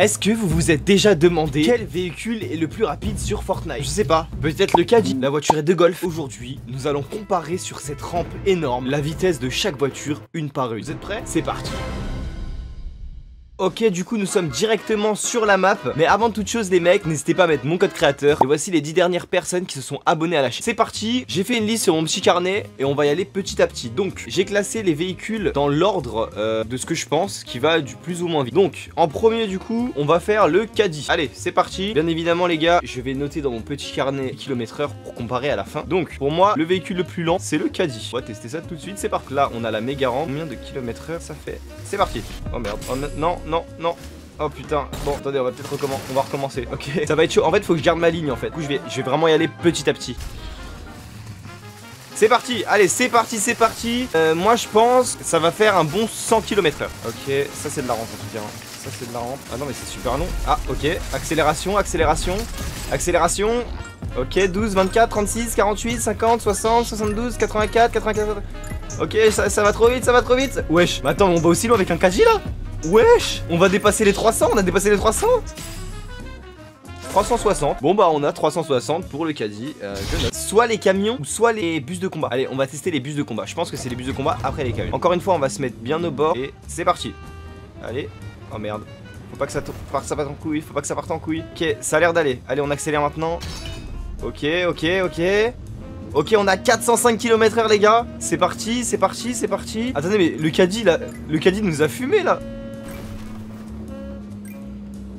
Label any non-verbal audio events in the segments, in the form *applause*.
Est-ce que vous vous êtes déjà demandé quel véhicule est le plus rapide sur Fortnite? Je sais pas, peut-être le Caddy, la voiture de golf. Aujourd'hui, nous allons comparer sur cette rampe énorme la vitesse de chaque voiture une par une. Vous êtes prêts? C'est parti Ok, du coup, nous sommes directement sur la map. Mais avant toute chose, les mecs, n'hésitez pas à mettre mon code créateur. Et voici les 10 dernières personnes qui se sont abonnées à la chaîne. C'est parti, j'ai fait une liste sur mon petit carnet et on va y aller petit à petit. Donc, j'ai classé les véhicules dans l'ordre euh, de ce que je pense qui va du plus ou moins vite. Donc, en premier, du coup, on va faire le caddie. Allez, c'est parti. Bien évidemment, les gars, je vais noter dans mon petit carnet km heure pour comparer à la fin. Donc, pour moi, le véhicule le plus lent, c'est le caddie. On va tester ça tout de suite. C'est parti. Là, on a la méga rampe. Combien de kilomètres heure ça fait? C'est parti. Oh merde. Oh, non, non. Oh putain, bon attendez on va peut-être recommencer, on va recommencer, ok. *laughs* Ça va être chaud, en fait faut que je garde ma ligne en fait. Du coup je vais, je vais vraiment y aller petit à petit. C'est parti, allez c'est parti, c'est parti. Euh, Moi je pense que ça va faire un bon 100 km h Ok, ça c'est de la rampe en tout cas. Ça c'est de la rampe. Ah non mais c'est super long. Ah ok, accélération, accélération Accélération. Ok, 12, 24, 36, 48, 50, 60, 72, 84, 84 Ok, ça, va trop vite, ça va trop vite. Wesh, mais attends, on va aussi loin avec un KJ là? Wesh On va dépasser les 300, on a dépassé les 300 360. Bon bah on a 360 pour le caddie, euh. Soit les camions soit les bus de combat. Allez, on va tester les bus de combat. Je pense que c'est les bus de combat après les camions. Encore une fois, on va se mettre bien au bord et c'est parti. Allez. Oh merde. Faut pas que ça, parte en couille, faut pas que ça parte en couille. Ok, ça a l'air d'aller. Allez, on accélère maintenant. Ok, ok, ok. Ok, on a 405 km h les gars. C'est parti, c'est parti, c'est parti. Attendez, mais le caddie là, le caddie nous a fumé là.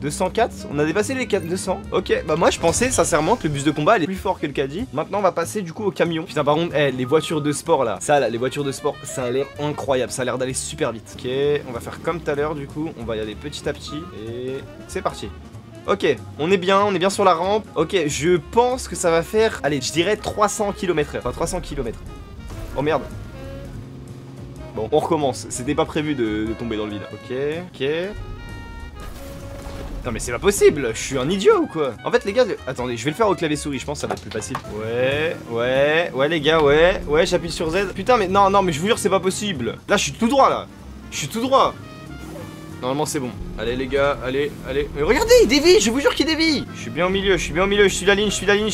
204 On a dépassé les 4 200 Ok, bah moi je pensais sincèrement que le bus de combat est plus fort que le caddie. Maintenant on va passer du coup au camion. Putain par contre, eh, les voitures de sport là. Ça là, les voitures de sport, ça a l'air incroyable. Ça a l'air d'aller super vite. Ok, on va faire comme tout à l'heure du coup. On va y aller petit à petit. Et c'est parti. Ok, on est bien, on est bien sur la rampe. Ok, je pense que ça va faire Allez, je dirais 300 km Enfin 300 km Oh merde. Bon, on recommence. C'était pas prévu de, de, tomber dans le vide. Ok, ok. Non mais c'est pas possible, je suis un idiot ou quoi En fait les gars, attendez, je vais le faire au clavier souris, je pense que ça va être plus facile. Ouais, ouais, ouais les gars, ouais, ouais, j'appuie sur Z. Putain mais non, non mais je vous jure c'est pas possible. Là je suis tout droit là. Je suis tout droit. Normalement c'est bon. Allez les gars, allez, allez. Mais regardez, il dévie, je vous jure qu'il dévie. Je suis bien au milieu, je suis bien au milieu, je suis la ligne, je suis la ligne.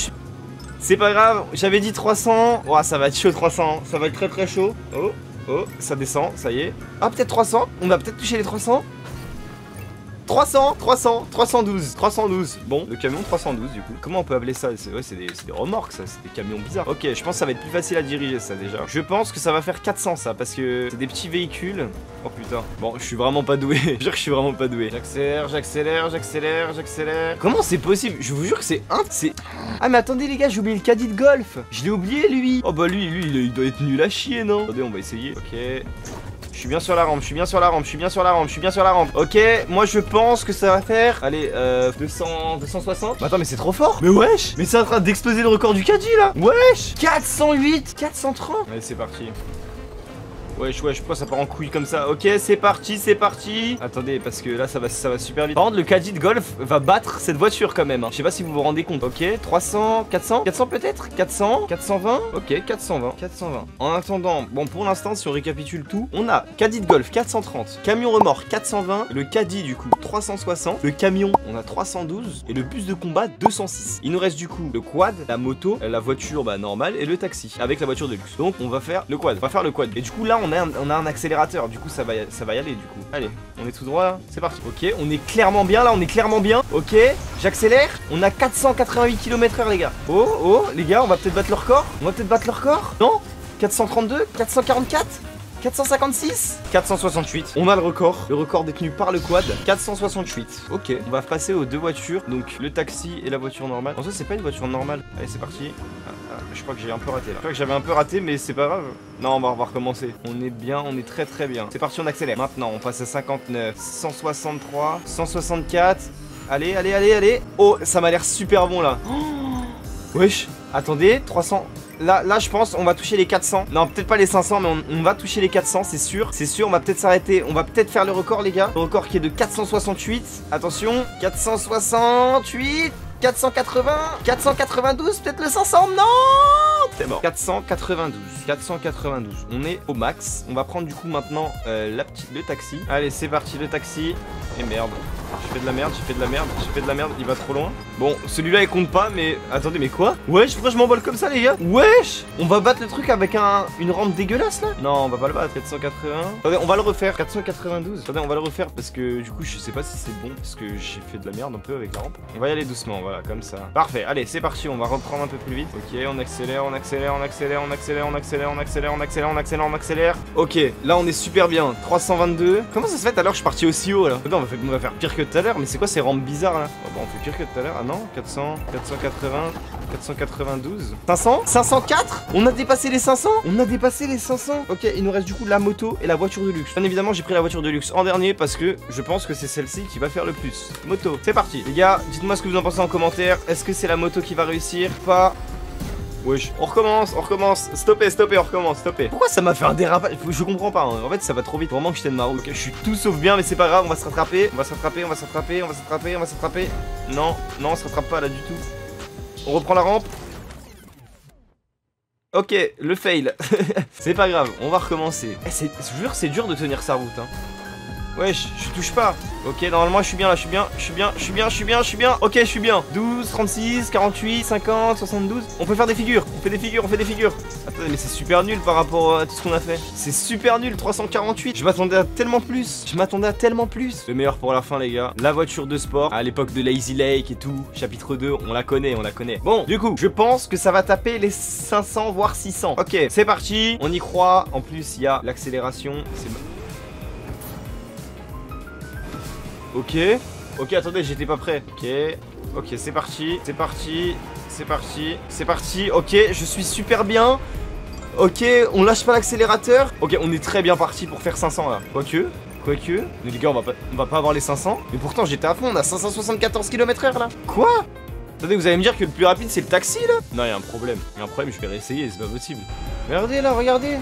C'est pas grave, j'avais dit 300. Oh, ça va être chaud 300, ça va être très très chaud. Oh, oh, ça descend, ça y est. Ah peut-être 300, on va peut-être toucher les 300. 300, 300, 312, 312. Bon, le camion 312 du coup. Comment on peut appeler ça? C'est ouais, des, des, remorques ça, c'est des camions bizarres. Ok, je pense que ça va être plus facile à diriger ça déjà. Je pense que ça va faire 400 ça parce que c'est des petits véhicules. Oh putain. Bon, je suis vraiment pas doué. *laughs* je jure que je suis vraiment pas doué. J'accélère, j'accélère, j'accélère, j'accélère. Comment c'est possible? Je vous jure que c'est un. C'est. Ah mais attendez les gars, j'ai oublié le caddie de golf. Je l'ai oublié lui. Oh bah lui, lui, il doit être nul à chier non? Attendez, on va essayer. Ok. Je suis bien sur la rampe, je suis bien sur la rampe, je suis bien sur la rampe, je suis bien sur la rampe. Ok, moi je pense que ça va faire. Allez, euh, 200, 260. attends, mais c'est trop fort. Mais wesh, mais c'est en train d'exploser le record du caddie là. Wesh, 408, 430. Allez, c'est parti. Wesh, wesh, pourquoi ça part en couille comme ça Ok, c'est parti, c'est parti. Attendez, parce que là, ça va, ça va super vite. Par contre, le caddie de golf va battre cette voiture quand même. Hein. Je sais pas si vous vous rendez compte. Ok, 300, 400, 400 peut-être? 400, 420. Ok, 420, 420. En attendant, bon, pour l'instant, si on récapitule tout, on a caddie de golf 430, camion remorque 420, le caddie du coup 360, le camion on a 312 et le bus de combat 206. Il nous reste du coup le quad, la moto, la voiture bah, normale et le taxi avec la voiture de luxe. Donc on va faire le quad, on va faire le quad. Et du coup là on on a, un, accélérateur, du coup ça va, ça va y aller du coup. Allez, on est tout droit, c'est parti. Ok, on est clairement bien là, on est clairement bien. Ok, j'accélère. On a 488 km h les gars. Oh, oh, les gars, on va peut-être battre le record. On va peut-être battre le record. Non? 432 444 456 468 On a le record. Le record détenu par le quad. 468 Ok. On va passer aux deux voitures. Donc le taxi et la voiture normale. En soi c'est pas une voiture normale. Allez c'est parti. Ah, Je crois que j'ai un peu raté là. Je crois que j'avais un peu raté mais c'est pas grave. Non on va, revoir recommencer On est bien On est très très bien. C'est parti on accélère. Maintenant on passe à 59 163 164 Allez allez allez allez. Oh ça m'a l'air super bon là. Wesh. Attendez 300 Là, là, je pense, on va toucher les 400. Non, peut-être pas les 500, mais on, va toucher les 400, c'est sûr. C'est sûr, on va peut-être s'arrêter. On va peut-être faire le record, les gars. Le record qui est de 468. Attention, 468, 480, 492, peut-être le 500. Non T'es mort. 492. 492. On est au max. On va prendre du coup maintenant euh, la petite, le taxi. Allez, c'est parti, le taxi. Et merde. J'ai fait de la merde, j'ai fait de la merde, j'ai fait de la merde, il va trop loin. Bon, celui-là il compte pas, mais attendez, mais quoi? Wesh, pourquoi je m'envole comme ça, les gars? Wesh On va battre le truc avec un une rampe dégueulasse là? Non, on va pas le battre. 480. Attendez, on va le refaire. 492. Attendez, on va le refaire parce que du coup, je sais pas si c'est bon parce que j'ai fait de la merde un peu avec la rampe. On va y aller doucement, voilà, comme ça. Parfait. Allez, c'est parti. On va reprendre un peu plus vite. Ok, on accélère, on accélère, on accélère, on accélère, on accélère, on accélère, on accélère, on accélère, on accélère. Ok, là on est super bien. 322. Comment ça se fait alors je suis parti aussi haut là Non, on va faire, on va faire pire que tout à l'heure, mais c'est quoi ces rampes bizarres là oh, bah, on fait pire que tout à l'heure. Ah non 400, 480, 492. 500 504 On a dépassé les 500 On a dépassé les 500 Ok, il nous reste du coup la moto et la voiture de luxe. Bien évidemment, j'ai pris la voiture de luxe en dernier parce que je pense que c'est celle-ci qui va faire le plus. Moto, c'est parti. Les gars, dites-moi ce que vous en pensez en commentaire. Est-ce que c'est la moto qui va réussir Pas Wesh, on recommence, on recommence. Stoppez, stoppez, on recommence, stoppez. Pourquoi ça m'a fait un dérapage? Je comprends pas. hein. En fait, ça va trop vite. Vraiment que je ma route. Je suis tout sauf bien, mais c'est pas grave. On va se rattraper. On va se rattraper, on va se rattraper, on va se rattraper, on va se rattraper. Non, non, on se rattrape pas là du tout. On reprend la rampe. Ok, le fail. *laughs* c'est pas grave, on va recommencer. Eh, je jure, c'est dur de tenir sa route. Hein. Wesh, je touche pas. Ok, normalement, je suis bien là, je suis bien, je suis bien, je suis bien, je suis bien, je suis bien. Ok, je suis bien. 12, 36, 48, 50, 72. On peut faire des figures. On fait des figures, on fait des figures. Attendez, mais c'est super nul par rapport à tout ce qu'on a fait. C'est super nul, 348. Je m'attendais à tellement plus. Je m'attendais à tellement plus. Le meilleur pour la fin, les gars. La voiture de sport, à l'époque de Lazy Lake et tout. Chapitre 2, on la connaît, on la connaît. Bon, du coup, je pense que ça va taper les 500, voire 600. Ok, c'est parti. On y croit. En plus, il y a l'accélération. C'est Ok. Ok, attendez, j'étais pas prêt. Ok. Ok, c'est parti. C'est parti. C'est parti. C'est parti. Ok, je suis super bien. Ok, on lâche pas l'accélérateur. Ok, on est très bien parti pour faire 500 là. Quoique. Quoique. Mais les gars, on va, pas, on va pas avoir les 500. Mais pourtant, j'étais à fond. On a 574 km/h là. Quoi? Attendez, vous allez me dire que le plus rapide c'est le taxi là? Non, il y a un problème. Il y a un problème, je vais réessayer, c'est pas possible. Regardez là, regardez.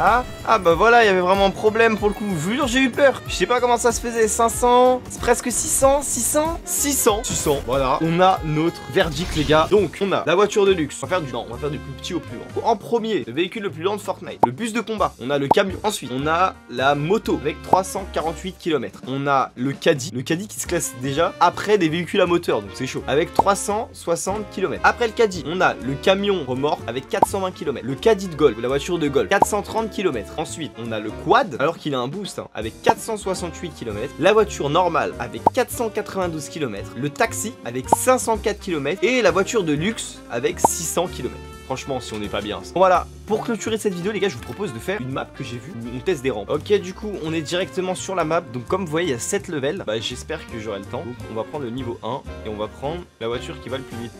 Ah, ah bah voilà, il y avait vraiment un problème pour le coup. Je vous jure, j'ai eu peur. Je sais pas comment ça se faisait. 500, c'est presque 600, 600, 600, 600. Voilà, on a notre verdict, les gars. Donc, on a la voiture de luxe. On va faire du non, on va faire du plus petit au plus grand. En premier, le véhicule le plus lent de Fortnite. Le bus de combat. On a le camion. Ensuite, on a la moto avec 348 km. On a le caddie. Le caddie qui se classe déjà après des véhicules à moteur, donc c'est chaud. Avec 360 km. Après le caddie, on a le camion remorque avec 420 km. Le caddie de golf, la voiture de golf, 430 Ensuite, on a le quad, alors qu'il a un boost, hein, avec 468 km. La voiture normale avec 492 km. Le taxi avec 504 km. Et la voiture de luxe avec 600 km. Franchement, si on n'est pas bien. Voilà, pour clôturer cette vidéo, les gars, je vous propose de faire une map que j'ai vue où on teste des rampes. Ok, du coup, on est directement sur la map. Donc, comme vous voyez, il y a 7 levels. Bah, j'espère que j'aurai le temps. On va prendre le niveau 1 et on va prendre la voiture qui va le plus vite.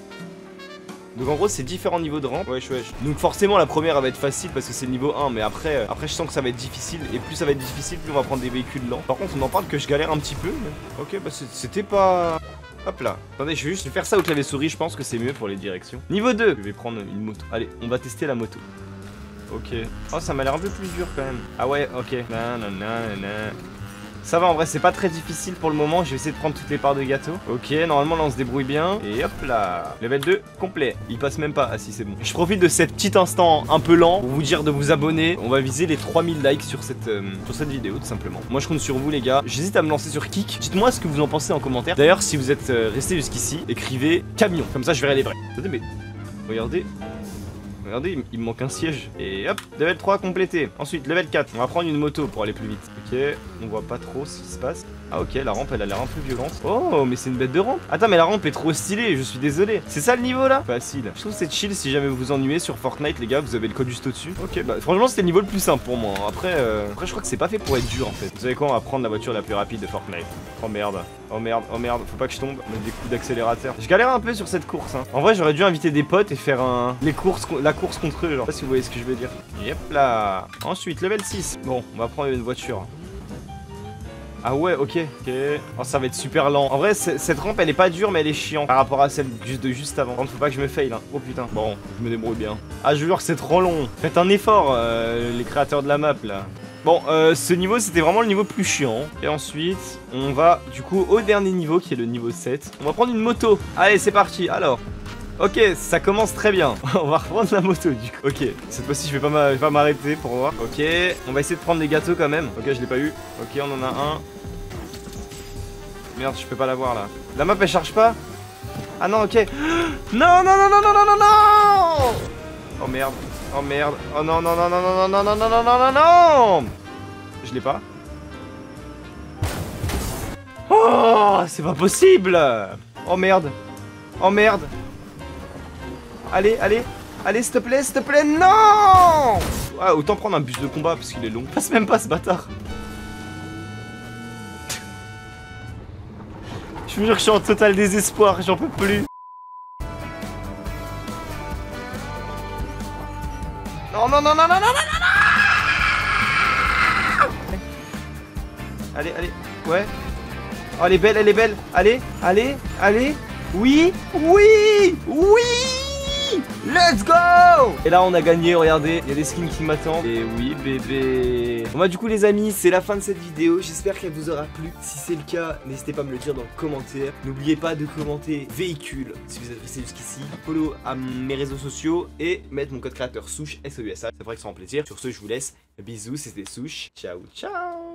Donc en gros c'est différents niveaux de rampe. Wesh wesh. Donc forcément la première elle va être facile parce que c'est le niveau 1 Mais après euh, après je sens que ça va être difficile. Et plus ça va être difficile plus on va prendre des véhicules lents. Par contre on en parle que je galère un petit peu mais... Ok bah c'était pas... Hop là. Attendez je vais juste faire ça au clavier souris Je pense que c'est mieux pour les directions. Niveau 2 Je vais prendre une moto. Allez on va tester la moto. Ok. Oh ça m'a l'air un peu plus dur quand même. Ah ouais ok. Nanana. Ça va en vrai c'est pas très difficile pour le moment. Je vais essayer de prendre toutes les parts de gâteau. Ok normalement là on se débrouille bien. Et hop là. Level 2 complet. Il passe même pas. Ah si c'est bon. Je profite de cet petit instant un peu lent Pour vous dire de vous abonner. On va viser les 3000 likes sur cette, euh, sur cette vidéo tout simplement. Moi je compte sur vous les gars. J'hésite à me lancer sur Kik. Dites-moi ce que vous en pensez en commentaire. D'ailleurs si vous êtes euh, resté jusqu'ici Écrivez camion. Comme ça je verrai les vrais. Attendez mais Regardez Regardez, il- me manque un siège. Et hop, level 3 complété. Ensuite, level 4. On va prendre une moto pour aller plus vite. Ok, on voit pas trop ce qui se passe. Ah ok, la rampe elle a l'air un peu violente. Oh, mais c'est une bête de rampe. Attends, mais la rampe est trop stylée, je suis désolé. C'est ça le niveau là? Facile. Je trouve c'est chill si jamais vous vous ennuyez sur Fortnite, les gars, vous avez le code juste au-dessus. Ok, bah franchement, c'était le niveau le plus simple pour moi. Après, euh, après je crois que c'est pas fait pour être dur en fait. Vous savez quoi, on va prendre la voiture la plus rapide de Fortnite. Oh merde. Oh merde, oh merde, faut pas que je tombe. Mettre des coups d'accélérateur. Je galère un peu sur cette course. Hein. En vrai, j'aurais dû inviter des potes et faire un... les courses, co- la course contre eux. Genre, sais pas si vous voyez ce que je veux dire. Yep là. Ensuite, level 6. Bon, on va prendre une voiture. Ah ouais, ok, ok. Oh, ça va être super lent. En vrai, cette rampe, elle est pas dure, mais elle est chiante par rapport à celle de juste avant. Contre, faut pas que je me fail. Hein. Oh putain. Bon, je me débrouille bien. Ah, je jure que c'est trop long. Faites un effort, euh, les créateurs de la map là. Bon, euh, ce niveau, c'était vraiment le niveau plus chiant. Et ensuite, on va du coup au dernier niveau qui est le niveau 7. On va prendre une moto. Allez, c'est parti. Alors, Ok, ça commence très bien. on va reprendre la moto du coup. Ok, cette fois-ci je vais pas m'arrêter pour voir. Ok, on va essayer de prendre les gâteaux quand même. Ok, je l'ai pas eu. Ok, on en a un. Merde, je peux pas l'avoir là. La map elle charge pas Ah non, ok. Non, non, non, non, non, non, non, non Oh merde. Oh merde. Oh non, non, non, non, non, non, non, non, non, non, non, non Je l'ai pas. Oh, c'est pas possible Oh merde. Oh merde. Allez, allez. Allez, s'il te plaît, s'il te plaît. Non Ah, autant prendre un bus de combat parce qu'il est long. Passe même pas ce bâtard. Je vous jure que je suis en total désespoir, j'en peux plus. Non, non, non, non, non, non, non, non, Allez, allez, ouais. Oh, elle est belle, elle est belle. Allez, allez, allez. Oui, oui, oui Let's go Et là on a gagné, regardez, il y a des skins qui m'attendent. Et oui bébé Bon bah du coup les amis, c'est la fin de cette vidéo. J'espère qu'elle vous aura plu. Si c'est le cas, n'hésitez pas à me le dire dans le commentaire. N'oubliez pas de commenter véhicule si vous êtes resté jusqu'ici. Follow à mes réseaux sociaux et mettre mon code créateur souche SOUSA. Ça ferait que ça en plaisir. Sur ce, je vous laisse. Bisous, c'était Souche. Ciao, ciao